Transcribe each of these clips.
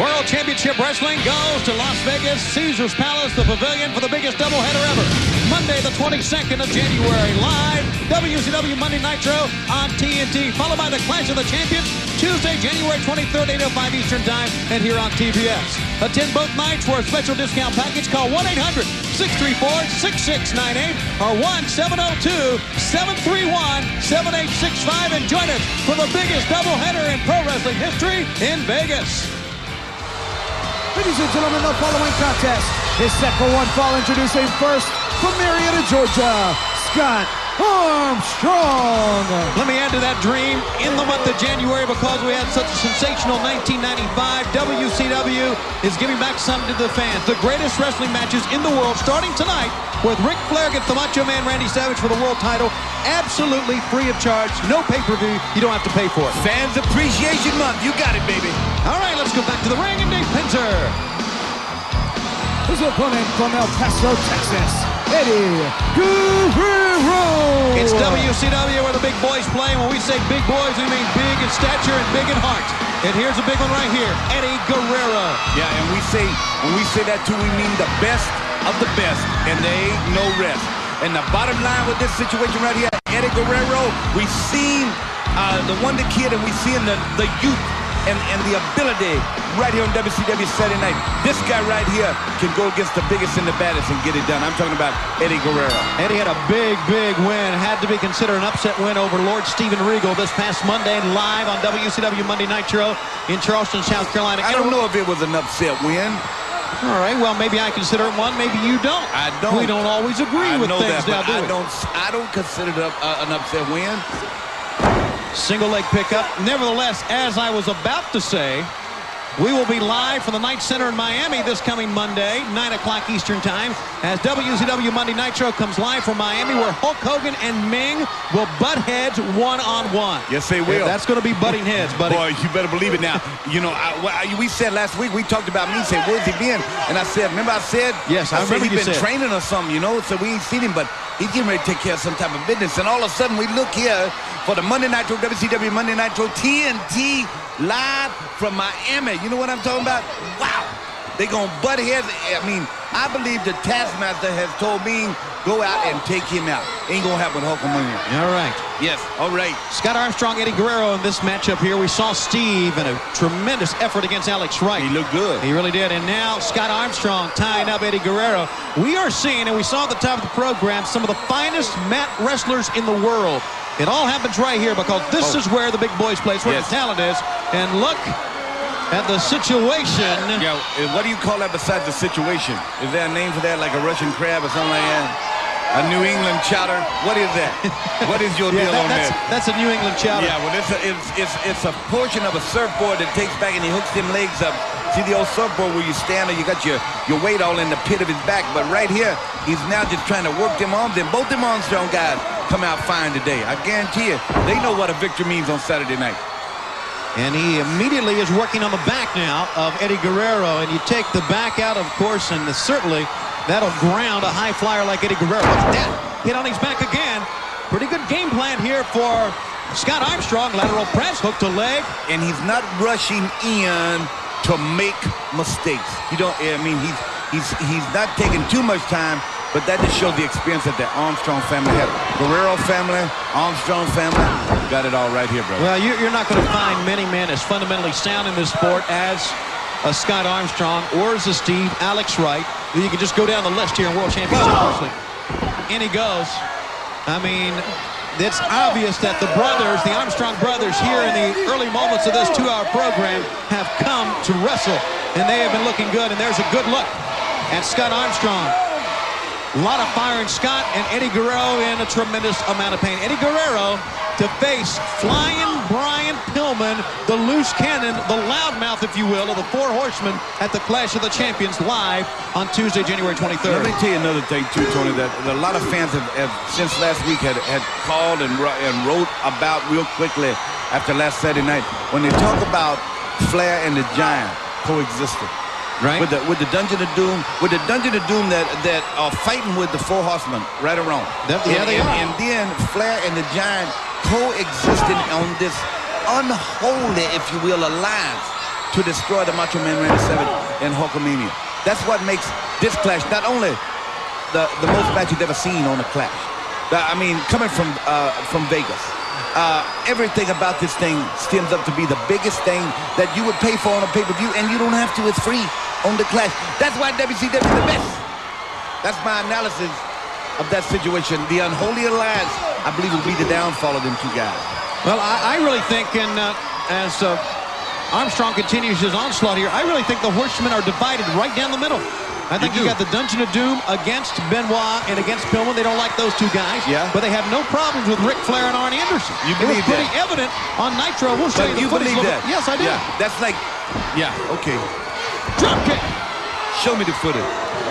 World Championship Wrestling goes to Las Vegas, Caesars Palace, the pavilion for the biggest doubleheader ever. Monday, the 22nd of January, live WCW Monday Nitro on TNT, followed by the Clash of the Champions, Tuesday, January 23rd, 8.05 Eastern Time, and here on TBS. Attend both nights for a special discount package. Call 1-800-634-6698 or 1-702-731-7865 and join us for the biggest doubleheader in pro wrestling history in Vegas. Ladies and gentlemen, the following contest is set for one fall. Introducing first from Marietta, Georgia, Scott Armstrong. Let me add to that dream in the month of January because we had such a sensational 1995. WCW is giving back something to the fans. The greatest wrestling matches in the world starting tonight with Ric Flair against the Macho Man Randy Savage for the world title. Absolutely free of charge. No pay-per-view. You don't have to pay for it. Fans Appreciation Month. You got it, baby. All right, let's go back to the ring and Dave Penzer. His opponent from El Paso, Texas, Eddie Guerrero. WCW where the big boys play. When we say big boys, we mean big in stature and big in heart. And here's a big one right here, Eddie Guerrero. Yeah, and we say when we say that too, we mean the best of the best, and there ain't no rest. And the bottom line with this situation right here, Eddie Guerrero, we seen uh, the Wonder Kid, and we seen the the youth and, and the ability right here on WCW Saturday night. This guy right here can go against the biggest and the baddest and get it done. I'm talking about Eddie Guerrero. Eddie had a big, big win. Had to be considered an upset win over Lord Steven Regal this past Monday live on WCW Monday Nitro in Charleston, South Carolina. I don't know if it was an upset win. All right, well, maybe I consider it one, maybe you don't. I don't. We don't always agree I with things that, now, do I we? don't. I don't consider it uh, an upset win. Single leg pickup. Nevertheless, as I was about to say, we will be live from the Knight Center in Miami this coming Monday, 9 o'clock Eastern Time, as WCW Monday Nitro comes live from Miami, where Hulk Hogan and Meng will butt heads one-on-one. Yes, they will. That's going to be butting heads, buddy. Boy, you better believe it now. You know, I, we said last week, we talked about me, said, where's he been? And I said, remember I said? Yes, I said remember he you been said. training or something, you know, so we ain't seen him, but he's getting ready to take care of some type of business. And all of a sudden, we look here for the Monday Nitro, WCW Monday Nitro TNT live from Miami. You know what I'm talking about? Wow. They gonna butt heads. I mean, I believe the Taskmaster has told me, go out and take him out. Ain't gonna happen with Hulk Hogan. All right. Yes, all right. Scott Armstrong, Eddie Guerrero in this matchup here. We saw Steve in a tremendous effort against Alex Wright. He looked good. He really did. And now Scott Armstrong tying up Eddie Guerrero. We are seeing, and we saw at the top of the program, some of the finest mat wrestlers in the world. It all happens right here because this Oh. is where the big boys play. It's where Yes. the talent is. And look at the situation. Yeah, what do you call that besides the situation? Is there a name for that, like a Russian crab or something like that? A New England chowder? What is that? what is your Yeah, deal that- on that's, that? that's a New England chowder. Yeah, well, it's a, it's, it's, it's a portion of a surfboard that takes back and he hooks them legs up. See the old surfboard where you stand and you got your, your weight all in the pit of his back. But right here, he's now just trying to work them arms. And both them Armstrong guys come out fine today. I guarantee you, they know what a victory means on Saturday night. And he immediately is working on the back now of Eddie Guerrero. And you take the back out, of course, and certainly that'll ground a high flyer like Eddie Guerrero. Look at that. Hit on his back again. Pretty good game plan here for Scott Armstrong. Lateral press, hook to leg. and he's not rushing in to make mistakes. You don't. I mean, he's he's he's not taking too much time, but that just shows the experience that the Armstrong family has. Guerrero family, Armstrong family, got it all right here, brother. Well, you- you're not going to find many men as fundamentally sound in this sport as a Scott Armstrong or as a Steve Alex Wright. You can just go down the list here in World Championship Wrestling. In he goes. I mean, it's obvious that the brothers, the Armstrong brothers here in the early moments of this two-hour program have come to wrestle, and they have been looking good, and there's a good look at Scott Armstrong. A lot of fire in Scott and Eddie Guerrero in a tremendous amount of pain. Eddie Guerrero to face Flying Brian Pillman, the loose cannon, the loudmouth, if you will, of the Four Horsemen at the Clash of the Champions live on Tuesday, January 23rd. Let me tell you another thing too, Tony. That a lot of fans have, have since last week had had called and, and wrote about real quickly after last Saturday night when they talk about Flair and the Giant coexisting. Right. With the with the Dungeon of Doom, with the Dungeon of Doom that that are fighting with the Four Horsemen, right or wrong. That- yeah, and, they and, are. and then Flair and the Giant coexisting on this unholy, if you will, alliance. to destroy the Macho Man Randy Savage and Hulkamania. That's what makes this clash not only the, the most match you've ever seen on a clash. The- I mean, coming from uh, from Vegas, uh, everything about this thing stems up to be the biggest thing that you would pay for on a pay-per-view, and you don't have to. It's free on the clash. That's why WCW is the best. That's my analysis of that situation. The unholy alliance, I believe, will be the downfall of them two guys. Well, I, I really think, and uh, as uh, Armstrong continues his onslaught here, I really think the Horsemen are divided right down the middle. I think you, do? got the Dungeon of Doom against Benoit and against Pillman. They don't like those two guys. Yeah. But they have no problems with Ric Flair and Arn Anderson. You it was believe pretty that? evident on Nitro. We'll show But you the you footage. believe that? Yes, I do. Yeah, that's like, yeah, okay. Drop kick. Show me the footage.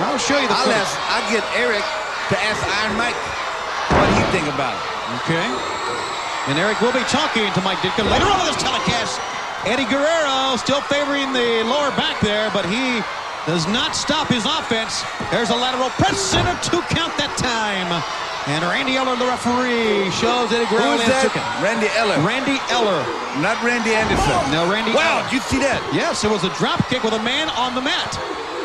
I'll show you the I'll footage. ask, I'll get Eric to ask Iron Mike what he think about it. Okay. And Eric will be talking to Mike Ditka later on in this telecast. Eddie Guerrero still favoring the lower back there, but he does not stop his offense. There's a lateral press center two count that time. And Randy Eller, the referee, shows Guerrero Who's has that? Randy Eller. Randy Eller. Not Randy Anderson. No, Randy Wow, Eller. did you see that? Yes, it was a drop kick with a man on the mat.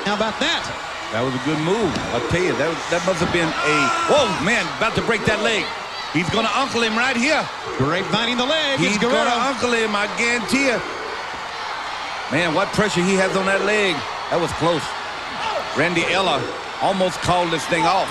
How about that? That was a good move. I'll tell you, that, was, that must have been a... Whoa, man, about to break that leg. He's going to uncle him right here. Great Grapevining the leg. He's going to uncle him, I guarantee you. Man, what pressure he has on that leg. That was close. Randy Eller almost called this thing off.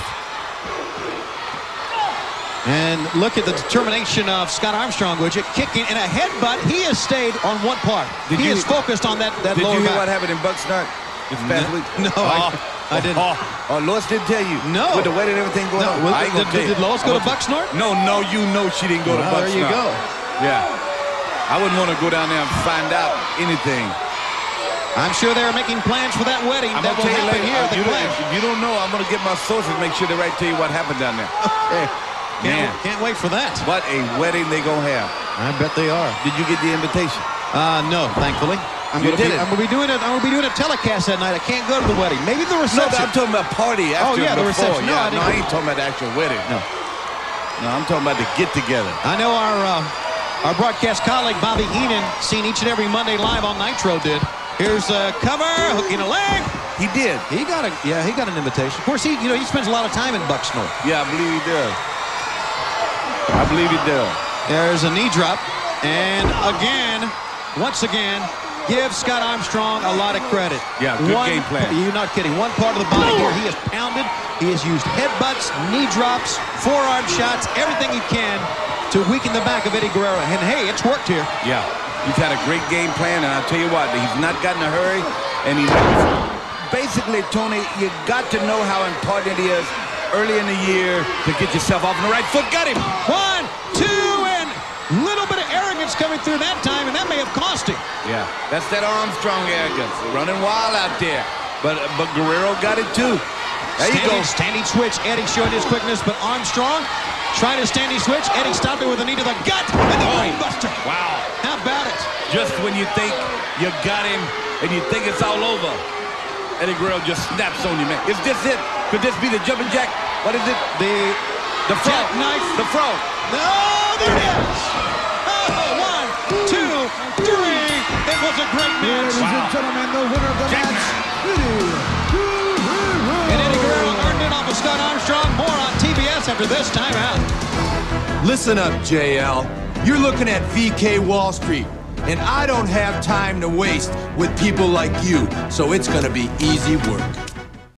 And look at the determination of Scott Armstrong, which you? Kicking in a headbutt. He has stayed on one part. Did he you- is focused on that, that Did lower you hear what happened in Bucksnort this past No- week? no, I- I didn't. Oh, oh, Lois didn't tell you. No. With the wedding and everything going No, on. I did- did Lois go to gonna- No, no, you know she didn't go to Well, Bucksnort. there you go. Yeah. I wouldn't want to go down there and find out anything. I'm sure they're making plans for that wedding. I'm that will happen later. here Uh, the you don't- if you don't know, I'm gonna get my sources, to make sure they right tell you what happened down there. Man. can't, can't wait for that. What a wedding they gonna have. I bet they are. Did you get the invitation? Uh, no, thankfully. I'm You gonna did be, it. I'm gonna be doing it. I'm gonna be doing a telecast that night. I can't go to the wedding. Maybe the No, reception. I'm talking about party after Oh, yeah, the before. reception. No, I no, I ain't talking about the actual wedding. No. No, I'm talking about the get together. I know our uh, our broadcast colleague Bobby Heenan seen each and every Monday live on Nitro did. Here's a cover, hooking a leg. He did. He got a yeah, he got an invitation. Of course, he you know he spends a lot of time in Bucksnort. Yeah, I believe he does. I believe he does. There's a knee drop, and again, once again, give Scott Armstrong a lot of credit. Yeah, good One- game plan. You're not kidding. One part of the body here, he has pounded. He has used headbutts, knee drops, forearm shots, everything he can to weaken the back of Eddie Guerrero. And hey, it's worked here. Yeah, he's had a great game plan, and I'll tell you what, he's not gotten a hurry, and he's... Basically, Tony, you got to know how important it is early in the year to get yourself off on the right foot. Got him. One, two, and little bit of arrogance coming through that time, and that may have cost him. Yeah, that's that Armstrong arrogance, running wild out there. But but Guerrero got it too. There you standing, go. standing switch. Eddie showing his quickness, but Armstrong trying to standing switch. Eddie stopped it with a knee to the gut and the oh, brainbuster. Wow. How about it? Just when you think you got him and you think it's all over, Eddie Guerrero just snaps on you, man. Is this it? Could this be the jumping jack? What is it? The The frog. Jackknife. The frog. no, there it is. Oh, one, two, three. It was a great match. Ladies and gentlemen, the winner of the Jackman. match, Eddie Guerrero. And Eddie Guerrero earned it off of Scott Armstrong. More on TBS after this timeout. Listen up, JL. You're looking at VK Wall Street, and I don't have time to waste with people like you, so it's gonna be easy work.